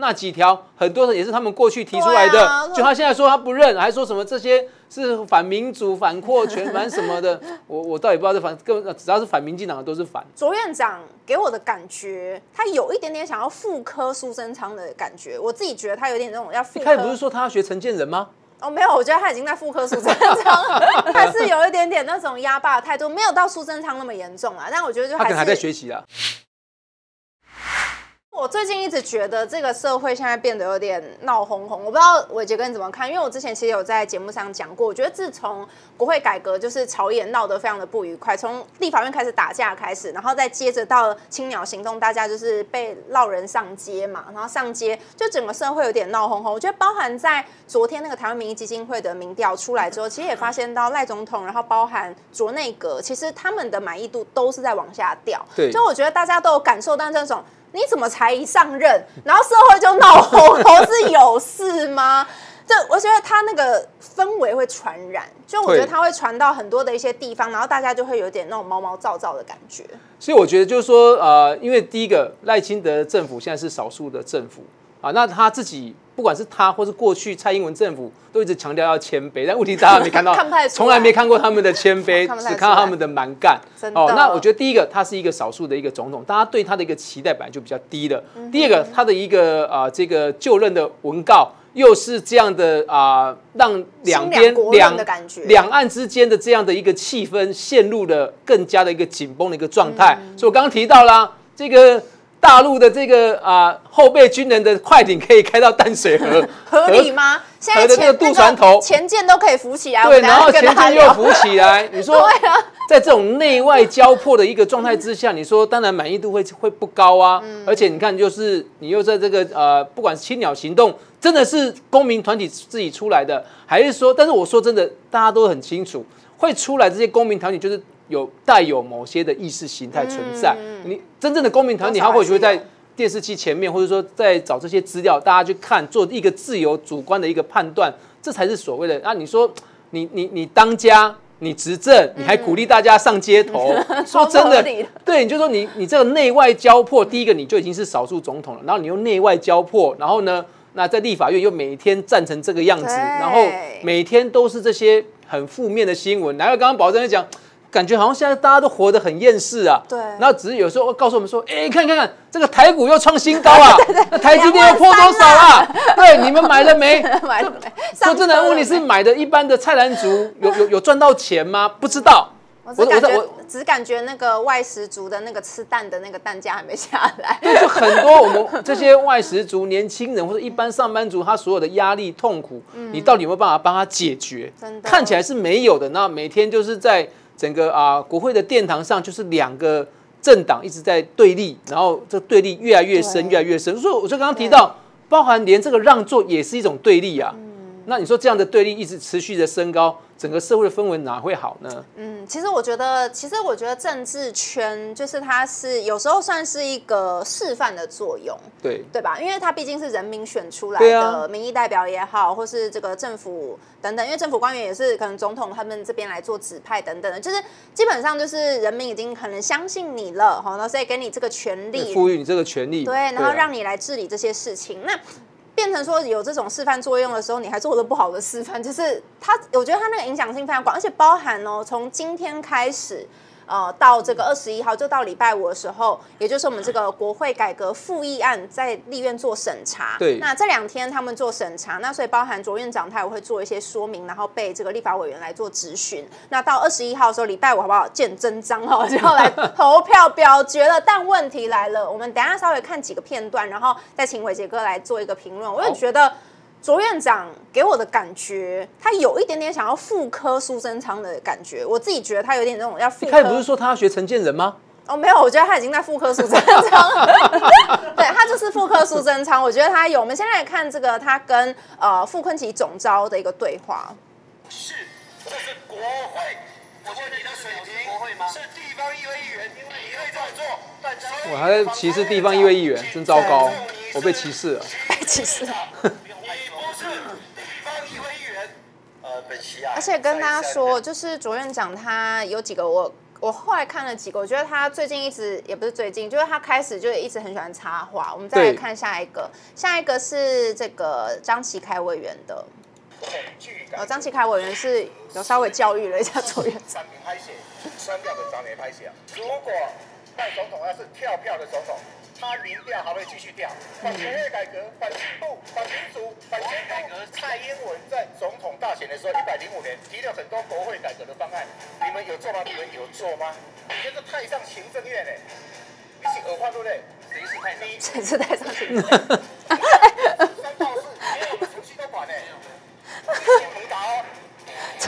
那几条，很多人也是他们过去提出来的，就他现在说他不认，还说什么这些是反民主、反扩权、反什么的，我我倒也不知道这反，根本只要是反民进党的都是反。卓院长给我的感觉，他有一点点想要复刻苏贞昌的感觉。我自己觉得他有点那种要复刻。一开始不是说他要学陈建仁吗？哦，没有，我觉得他已经在复刻苏贞昌了，还是有一点点那种压霸的态度，没有到苏贞昌那么严重啊。但我觉得就他可能还在学习啊。我最近一直觉得这个社会现在变得有点闹哄哄，我不知道伟杰哥你怎么看？因为我之前其实有在节目上讲过，我觉得自从国会改革，就是朝野闹得非常的不愉快，从立法院开始打架开始，然后再接着到青鸟行动，大家就是被闹人上街嘛，然后上街就整个社会有点闹哄哄。我觉得包含在昨天那个台湾民意基金会的民调出来之后，其实也发现到赖总统，然后包含卓内阁，其实他们的满意度都是在往下掉。对就我觉得大家都有感受到这种。你怎么才一上任，然后社会就闹哄哄，是有事吗？这我觉得他那个氛围会传染，就我觉得会他会传到很多的一些地方，然后大家就会有点那种毛毛躁躁的感觉。所以我觉得就是说，呃，因为第一个赖清德政府现在是少数的政府啊，那他自己不管是他或是过去蔡英文政府都一直强调要谦卑，但问题大家没看到 从来没看过他们的谦卑，看只看到他们的蛮干。哦，那我觉得第一个他是一个少数的一个总统，大家对他的一个期待本来就比较低的。嗯第二个，他的一个啊、这个就任的文告。又是这样的啊、让两边新两两岸之间的这样的一个气氛陷入了更加的一个紧绷的一个状态。嗯所以我刚刚提到啦，这个大陆的这个啊、后备军人的快艇可以开到淡水河，合理吗？现在河的这个前渡船头。前舰都可以浮起来，对，然后前舰又浮起来，你说对啊，在这种内外交迫的一个状态之下，你说当然满意度会会不高啊。嗯。而且你看，就是你又在这个呃，不管是青鸟行动，真的是公民团体自己出来的，还是说，但是我说真的，大家都很清楚，会出来这些公民团体就是有带有某些的意识形态存在。你真正的公民团体，他或许会在电视机前面，或者说在找这些资料，大家去看，做一个自由主观的一个判断，这才是所谓的。啊，你说你你你当家，你执政，你还鼓励大家上街头，说真的对，你就说你你这个内外交迫，第一个你就已经是少数总统了，然后你又内外交迫，然后呢，那在立法院又每天站成这个样子，然后每天都是这些很负面的新闻，然后刚刚保证在讲。感觉好像现在大家都活得很厌世啊，对然后只是有时候告诉我们说，哎，看看看，这个台股又创新高啊，那台积电又破多少啊？对，你们买了没？买了没？说真的，问题是没买的一般的菜篮族有有有赚到钱吗？不知道。我只感觉我我，只感觉那个外食族的那个吃蛋的那个蛋价还没下来。对就很多我们这些外食族、年轻人或者一般上班族，他所有的压力、痛苦，你到底有没有办法帮他解决？嗯真的看起来是没有的。那每天就是在整个啊国会的殿堂上，就是两个政党一直在对立，然后这对立越来越深，越来越深。所以我就刚刚提到，包含连这个让座也是一种对立啊。嗯那你说这样的对立一直持续的升高，整个社会的氛围哪会好呢？嗯，其实我觉得，其实我觉得政治圈就是它是有时候算是一个示范的作用，对，对吧？因为它毕竟是人民选出来的民意代表也好，或是这个政府等等，因为政府官员也是可能总统他们这边来做指派等等的，就是基本上就是人民已经可能相信你了，好，那所以给你这个权利，赋予你这个权利，对，然后啊让你来治理这些事情。那变成说有这种示范作用的时候，你还做了不好的示范，就是它，我觉得它那个影响性非常广，而且包含哦，从今天开始。呃，到这个二十一号，就到礼拜五的时候，也就是我们这个国会改革复议案在立院做审查。对那这两天他们做审查，那所以包含卓院长他也会做一些说明，然后被这个立法委员来做质询。那到二十一号的时候，礼拜五好不好？见真章哦，就要来投票表决了。但问题来了，我们等一下稍微看几个片段，然后再请伟杰哥来做一个评论。我也觉得。卓院长给我的感觉，他有一点点想要复刻苏贞昌的感觉。我自己觉得他有点那种要复刻。一开始不是说他要学陈建仁吗？哦，没有，我觉得他已经在复刻苏贞昌了。对他就是复刻苏贞昌，我觉得他有。我们先来看这个他跟呃傅昆萁总招的一个对话。是，这是国会。我问你的水平，国会吗？是地方议会议员，因为你会这样做，但我还在歧视地方议会议员，真糟糕，我被歧视了。其实，你 不而且跟大家说，就是卓院长他有几个我我后来看了几个，我觉得他最近一直也不是最近，就是他开始就一直很喜欢插画。我们再来看下一个，下一个是这个张启凯委员的。恐惧感呃，张启凯委员是有稍微教育了一下左院长。拍写，删掉的章没拍写啊。如果赖总统要是跳票的总统，他民调还会继续掉。反国会改革、反进步、反民主、反全改革。蔡英文在总统大选的时候，一百零五年提了很多国会改革的方案，你们有做吗？你们有做吗？你这是太上行政院哎，你是耳环对不对？谁是太上？你这是太上去。三道四，连我们程序都管哎，新闻打哦。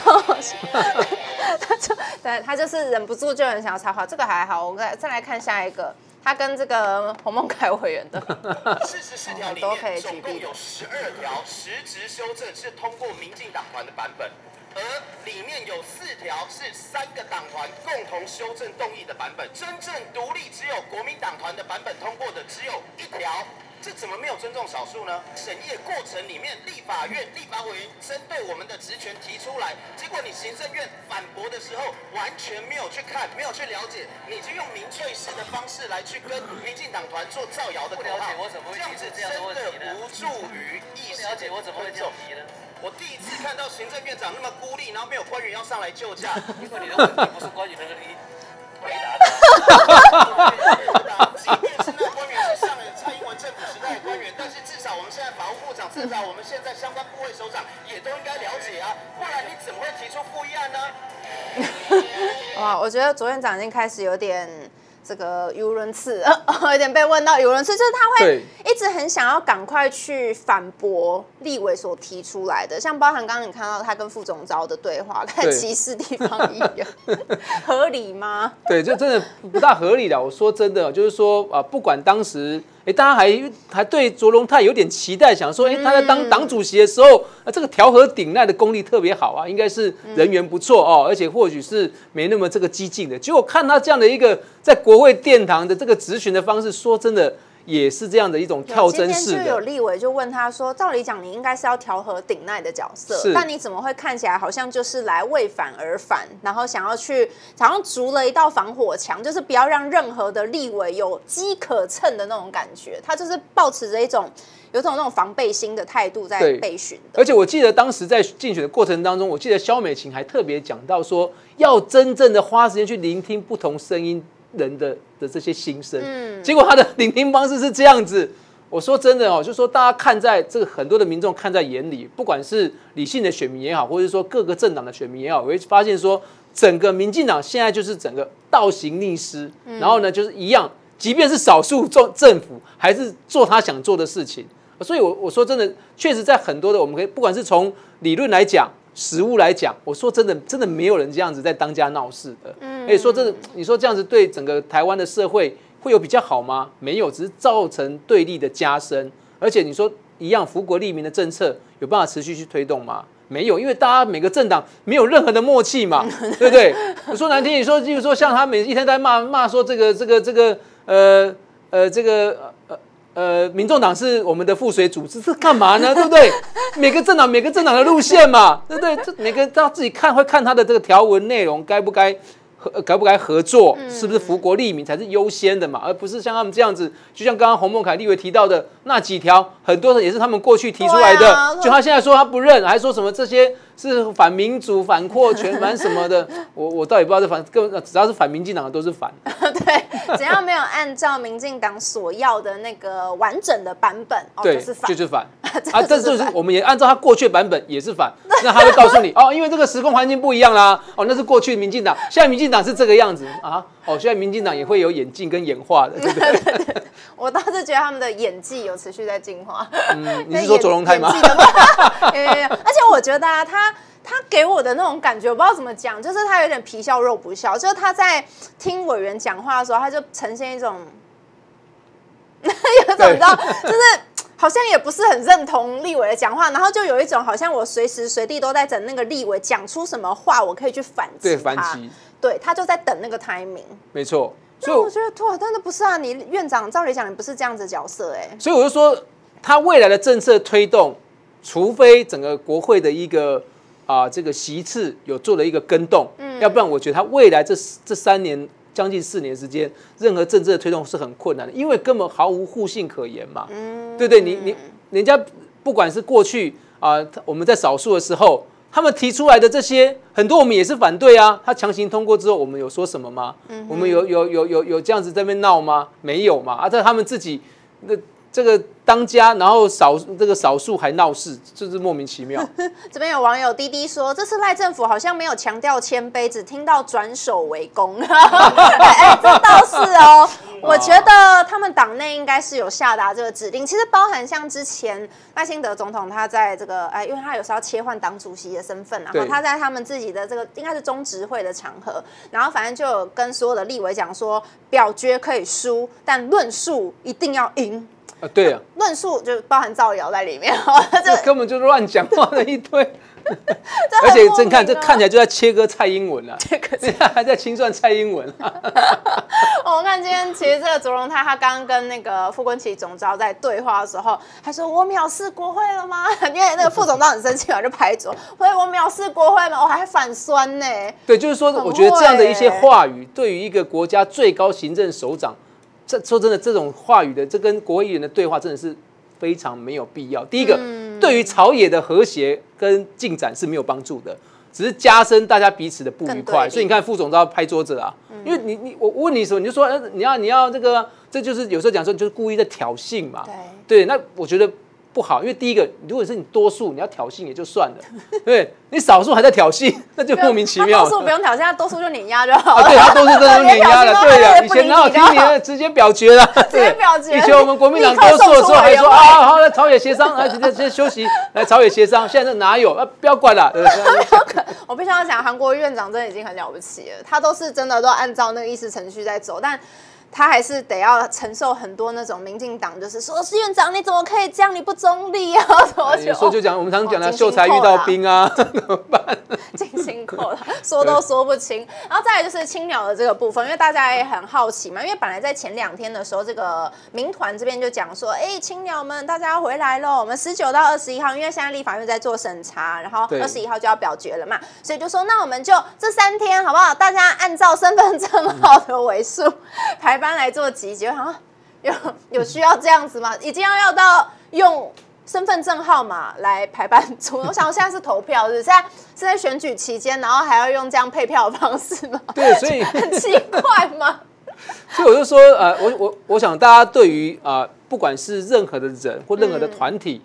他就 对他就是忍不住就很想要插话，这个还好。我再再来看下一个，他跟这个洪孟凯委员的，四十四条里都可以面，总共有十二条实质修正是通过民进党团的版本，而里面有四条是三个党团共同修正动议的版本，真正独立只有国民党团的版本通过的只有一条。这怎么没有尊重少数呢？审议过程里面，立法院立法委员针对我们的职权提出来，结果你行政院反驳的时候，完全没有去看，没有去了解，你就用民粹式的方式来去跟民进党团做造谣的口号，我怎么会提出这样的问题呢真的无助于议事了解我怎么会这样提呢？我第一次看到行政院长那么孤立，然后没有官员要上来救驾。因 为你的问题不是官员的问题回答的。至少我们现在相关部位首长也都应该了解啊，不然你怎么会提出复议案呢？哇，我觉得左院长已经开始有点这个语无伦次，有点被问到语无伦次，就是他会一直很想要赶快去反驳立委所提出来的，像包含刚刚你看到他跟副总召的对话，看歧视地方议员，合理吗？对，就真的不大合理的。我说真的，就是说啊，不管当时，哎，大家还还对卓荣泰有点期待，想说，哎，他在当党主席的时候，啊，这个调和顶赖的功力特别好啊，应该是人缘不错哦，而且或许是没那么这个激进的。结果看他这样的一个在国会殿堂的这个质询的方式，说真的。也是这样的一种跳针式今天就有，立委就问他说：“照理讲，你应该是要调和顶奈的角色，但你怎么会看起来好像就是来为反而反，然后想要去好像筑了一道防火墙，就是不要让任何的立委有机可乘的那种感觉。他就是保持着一种有种那种防备心的态度在对备询的。而且我记得当时在竞选的过程当中，我记得肖美琴还特别讲到说，要真正的花时间去聆听不同声音人的的这些心声。嗯，结果他的聆听方式是这样子。我说真的哦，就说大家看在这个很多的民众看在眼里，不管是理性的选民也好，或者说各个政党的选民也好，我会发现说，整个民进党现在就是整个倒行逆施，然后呢就是一样，即便是少数政政府，还是做他想做的事情。所以我，我说真的，确实在很多的，我们可以不管是从理论来讲，实物来讲，我说真的，真的没有人这样子在当家闹事的。嗯，哎，说真的，你说这样子对整个台湾的社会会有比较好吗？没有，只是造成对立的加深。而且你说一样，福国利民的政策有办法持续去推动吗？没有，因为大家每个政党没有任何的默契嘛，对不对？我说难听，你说，就是说像他每一天在骂骂说这个这个这个呃呃这个呃。呃，民众党是我们的附水组织，是干嘛呢？对不对？每个政党每个政党的路线嘛，对不对？这每个他自己看会看他的这个条文内容，该不该合，呃该不该合作，是不是福国利民才是优先的嘛，而不是像他们这样子，就像刚刚洪孟凯立委提到的那几条，很多的也是他们过去提出来的，就他现在说他不认，还说什么这些是反民主、反扩权、反什么的，我我倒也不知道是反，根本只要是反民进党的都是反。对，只要没有按照民进党所要的那个完整的版本，哦，对，就是反。就是反。啊，这就是我们也按照他过去的版本也是反，那他会告诉你哦，因为这个时空环境不一样啦，哦，那是过去民进党，现在民进党是这个样子。啊，哦，现在民进党也会有演进跟演化的，对不对？我倒是觉得他们的演技有持续在进化。嗯，你是说卓龙泰吗？有有有。而且我觉得啊，他他给我的那种感觉，我不知道怎么讲，就是他有点皮笑肉不笑，就是他在听委员讲话的时候，他就呈现一种 有一种你知道，就是。好像也不是很认同立委的讲话，然后就有一种好像我随时随地都在等那个立委讲出什么话，我可以去反击对，他反击，对他就在等那个 timing。没错。所所以以我我觉得哇，真的不是啊！你院长照理讲你不是这样子的角色哎、所以我就说，他未来的政策推动，除非整个国会的一个啊、这个席次有做了一个跟动，嗯，要不然我觉得他未来这这三年将近四年时间，任何政治的推动是很困难的，因为根本毫无互信可言嘛。嗯对不对？你你人家不管是过去啊、我们在少数的时候，他们提出来的这些很多我们也是反对啊。他强行通过之后，我们有说什么吗？嗯我们有有有有有这样子在那边闹吗？没有嘛。啊，在他们自己那这个当家，然后少这个少数还闹事，就是莫名其妙。这边有网友滴滴说，这次赖政府好像没有强调谦卑，只听到转守为攻。哎，这倒是哦。我觉得他们党内应该是有下达这个指令，其实包含像之前赖清德总统他在这个哎，因为他有时候要切换党主席的身份，然后他在他们自己的这个应该是中执会的场合，然后反正就有跟所有的立委讲说，表决可以输，但论述一定要赢。啊，对啊，论述就包含造谣在里面，这这根本就是乱讲话的一堆。而且莫真看这看起来就在切割蔡英文啊，这个还在清算蔡英文 我看今天其实这个卓荣泰他刚刚跟那个傅昆萁总召在对话的时候，他说我藐视国会了吗？因为那个副总召很生气嘛，就拍桌，所以我藐视国会吗？我还反酸呢。对，就是说，我觉得这样的一些会话语，对于一个国家最高行政首长，这说真的，这种话语的，这跟国会议员的对话，真的是非常没有必要。第一个，嗯对于朝野的和谐跟进展是没有帮助的，只是加深大家彼此的不愉快。所以你看，副总都要拍桌子啊，因为你你我我问你什么，你就说，呃，你要你要这个，这就是有时候讲说，就是故意在挑衅嘛。对对，那我觉得不好，因为第一个，如果是你多数，你要挑衅也就算了，对你少数还在挑衅，那就莫名其妙多数不用挑衅，他多数就碾压就好啊，了。对他都是这种碾压的，对呀，以前哪有听你的直接表决了？直接表决以前我们国民党多数的时候还说啊，好来朝野协商，来直接休息，来朝野协商。现在这哪有？啊，不要管了。对不对我必须要讲，韩国院长真的已经很了不起了，他都是真的都按照那个议事程序在走，但。他还是得要承受很多那种民进党，就是说，是院长你怎么可以这样？你不中立啊！有时候就讲，我们常常讲的哦秀才遇到兵啊，怎么办？进行扣了，说都说不清。然后再来就是青鸟的这个部分，因为大家也很好奇嘛，因为本来在前两天的时候，这个民团这边就讲说，哎，青鸟们大家要回来喽，我们十九到二十一号，因为现在立法院在做审查，然后对二十一号就要表决了嘛，所以就说那我们就这三天好不好？大家按照身份证号的尾数 排班来做集结，好像 有有需要这样子吗？一定要要到用身份证号码来排班组。我想现在是投票，是不是？现在是在选举期间，然后还要用这样配票的方式吗？对，所以 很奇怪吗？所以我就说，呃，我我我想大家对于啊、呃不管是任何的人或任何的团体，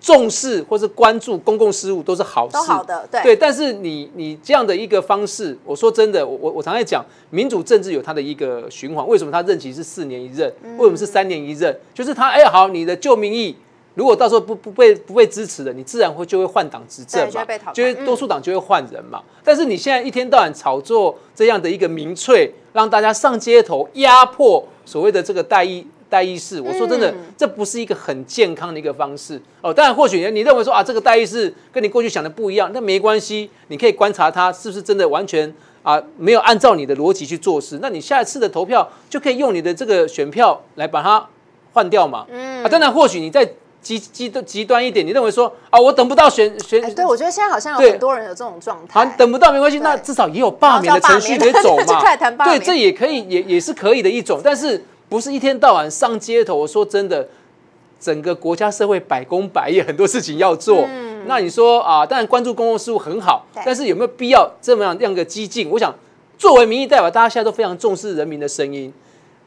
重视或是关注公共事务都是好事，都好的对对。但是你你这样的一个方式，我说真的，我我我常在讲，民主政治有它的一个循环，为什么它任期是四年一任？嗯为什么是三年一任？就是它，哎，好，你的旧民意。如果到时候不不被不被支持的，你自然会就会换党执政嘛就会多数党就会换人嘛。但是你现在一天到晚炒作这样的一个民粹，让大家上街头压迫所谓的这个代议代议士，我说真的，嗯这不是一个很健康的一个方式哦。当然，或许你认为说啊，这个代议士跟你过去想的不一样，那没关系，你可以观察他是不是真的完全啊没有按照你的逻辑去做事。那你下一次的投票就可以用你的这个选票来把它换掉嘛。嗯啊，当然，或许你在极极极端一点，你认为说啊，我等不到选选，哎，对，我觉得现在好像有很多人有这种状态好，。等不到没关系，那至少也有罢免的程序可以走嘛 对，这也可以，也也是可以的一种，但是不是一天到晚上街头。我说真的，整个国家社会百工百业，很多事情要做。嗯那你说啊，当然关注公共事务很好，但是有没有必要这么样样个激进？我想，作为民意代表，大家现在都非常重视人民的声音。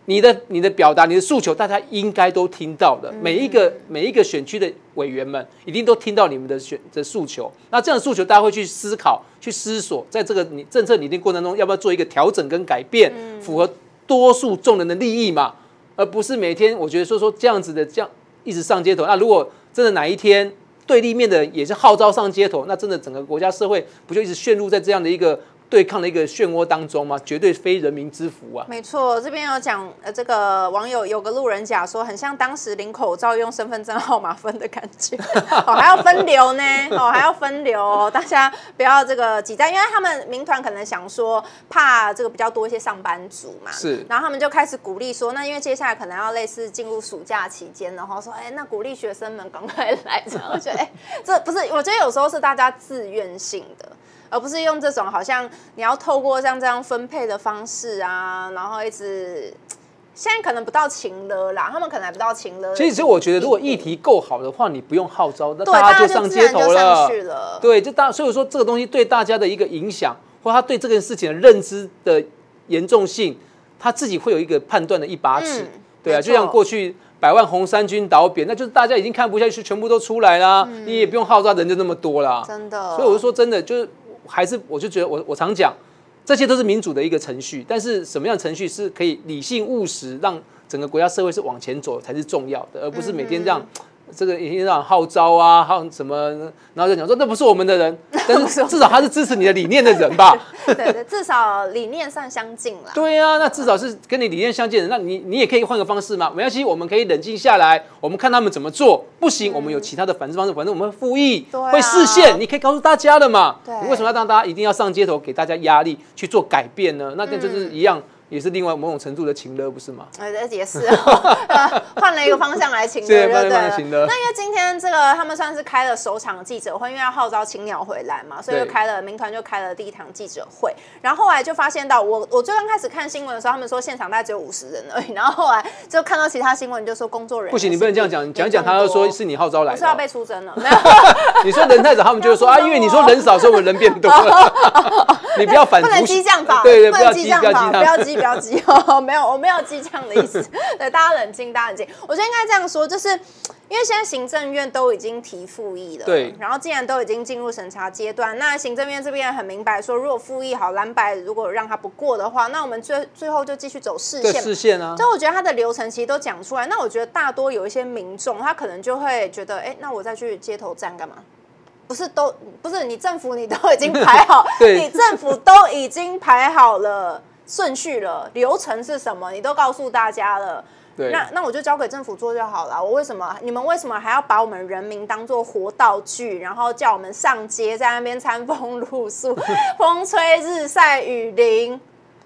你的你的表达，你的诉求，大家应该都听到的。每一个每一个选区的委员们，一定都听到你们的选的诉求。那这样的诉求，大家会去思考、去思索，在这个你政策拟定过程中，要不要做一个调整跟改变，符合多数众人的利益嘛？而不是每天我觉得说说这样子的这样一直上街头。那如果真的哪一天对立面的也是号召上街头，那真的整个国家社会不就一直陷入在这样的一个对抗的一个漩涡当中吗？绝对非人民之福啊！没错，这边有讲，呃，这个网友有个路人甲说，很像当时领口罩用身份证号码分的感觉，哦，还要分流呢，哦，还要分流、哦，大家不要这个挤在，因为他们民团可能想说，怕这个比较多一些上班族嘛，是然后他们就开始鼓励说，那因为接下来可能要类似进入暑假期间，然后说，哎，那鼓励学生们赶快来，这样我觉得，哎，这不是，我觉得有时候是大家自愿性的。而不是用这种好像你要透过像这样分配的方式啊，然后一直。现在可能不到情了啦，他们可能还不到情了。其实我觉得，如果议题够好的话，你不用号召，那对大家就上街头就上了去了。对，就大，所以说这个东西对大家的一个影响，或他对这件事情的认知的严重性，他自己会有一个判断的一把尺。嗯对啊，就像过去百万红衫军倒扁，那就是大家已经看不下去，全部都出来啦，你也不用号召人就那么多啦。嗯真的。所以我就说真的，就是还是我就觉得我我常讲，这些都是民主的一个程序，但是什么样程序是可以理性务实，让整个国家社会是往前走才是重要的，而不是每天这样。这个一天让号召啊，还有什么，然后就讲说那不是我们的人，但是至少他是支持你的理念的人吧？对对，至少理念上相近了。对啊、那至少是跟你理念相近的人，那你你也可以换个方式嘛，没关系，我们可以冷静下来，我们看他们怎么做，不行，我们有其他的反制方式，反正我们会复议，会视线，你可以告诉大家的嘛。对你为什么要让大家一定要上街头，给大家压力去做改变呢？那跟就是一样，也是另外某种程度的情乐，不是吗？呃，也是 换了一个方向来情乐，对换了一对那因为今天这个他们算是开了首场记者会，因为要号召青鸟回来嘛，所以就开了民团就开了第一场记者会。然后后来就发现到，我我最刚开始看新闻的时候，他们说现场大概只有五十人而已，然后后来就看到其他新闻就说工作人员不行，你不能这样讲，是讲一讲他就说是你号召来的哦。我是要被出征了，没有。你说人太少，他们就会说啊，因为你说人少，所以我们人变多了。你不要反不能激将法，对对，不不要激，能激将法，不要激不要激，没有，我没有激将的意思。对，大家冷静，大家冷静。我觉得应该这样说，就是因为现在行政院都已经提复议了，对然后既然都已经进入审查阶段，那行政院这边很明白说，如果复议好蓝白如果让他不过的话，那我们最最后就继续走视对线。视线啊。所以我觉得他的流程其实都讲出来，那我觉得大多有一些民众，他可能就会觉得，哎，那我再去街头站干嘛？不是都不是你政府你都已经排好，你政府都已经排好了顺序了，流程是什么，你都告诉大家了。那那我就交给政府做就好了。我为什么你们为什么还要把我们人民当做活道具，然后叫我们上街在那边餐风露宿，风吹日晒雨淋？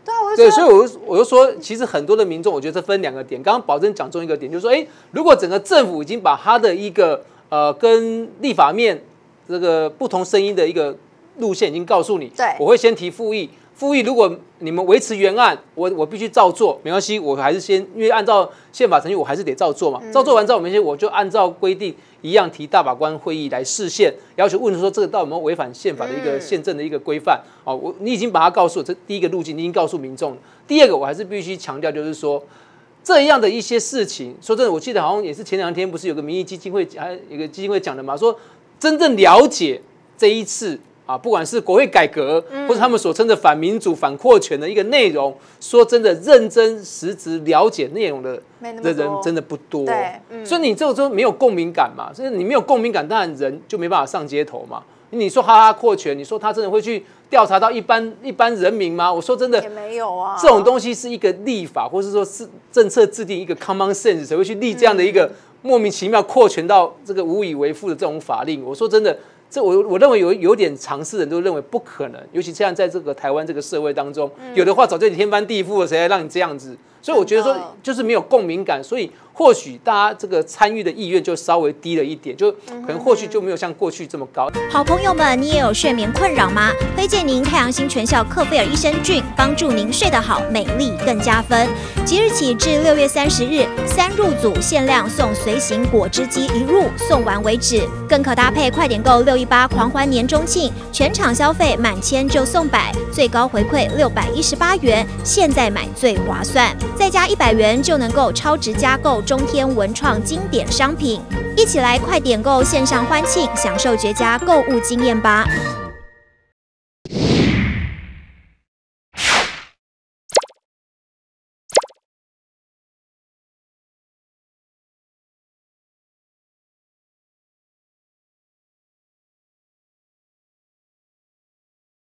对啊，我就对，所以我就我就说，其实很多的民众，我觉得这分两个点。刚刚保证讲中一个点，就是说，哎，如果整个政府已经把他的一个呃跟立法面这个不同声音的一个路线已经告诉你，对我会先提复议。复议，如果你们维持原案，我我必须照做，没关系，我还是先因为按照宪法程序，我还是得照做嘛。照做完之后，我们先我就按照规定一样提大法官会议来释宪，要求问说这个到底有没有违反宪法的一个嗯宪政的一个规范？哦，我你已经把它告诉我，这第一个路径你已经告诉民众了。第二个，我还是必须强调，就是说这样的一些事情，说真的，我记得好像也是前两天不是有个民意基金会，还有一个基金会讲的嘛，说真正了解这一次啊，不管是国会改革，或者他们所称的反民主、反扩权的一个内容，说真的认真实质了解内容的的人真的不多。对嗯所以你这个时候没有共鸣感嘛，所以你没有共鸣感，当然人就没办法上街头嘛。你说哈哈扩权，你说他真的会去调查到一般一般人民吗？我说真的也，没有啊，这种东西是一个立法，或是说是政策制定一个 common sense，谁会去立这样的一个莫名其妙扩权到这个无以为复的这种法令？我说真的，这我我认为有有点常识的人都认为不可能，尤其现在在这个台湾这个社会当中，有的话早就天翻地覆了，谁来让你这样子？所以我觉得说就是没有共鸣感，所以或许大家这个参与的意愿就稍微低了一点，就可能或许就没有像过去这么高。好朋友们，你也有睡眠困扰吗？推荐您太阳星全效克菲尔益生菌，帮助您睡得好，美丽更加分。即日起至六月三十日，三入组限量送随行果汁机一入，送完为止。更可搭配快点购六一八狂欢年中庆，全场消费满千就送百，最高回馈六百一十八元，现在买最划算。再加一百元就能够超值加购中天文创经典商品。一起来快点购线上欢庆，享受绝佳购物经验吧！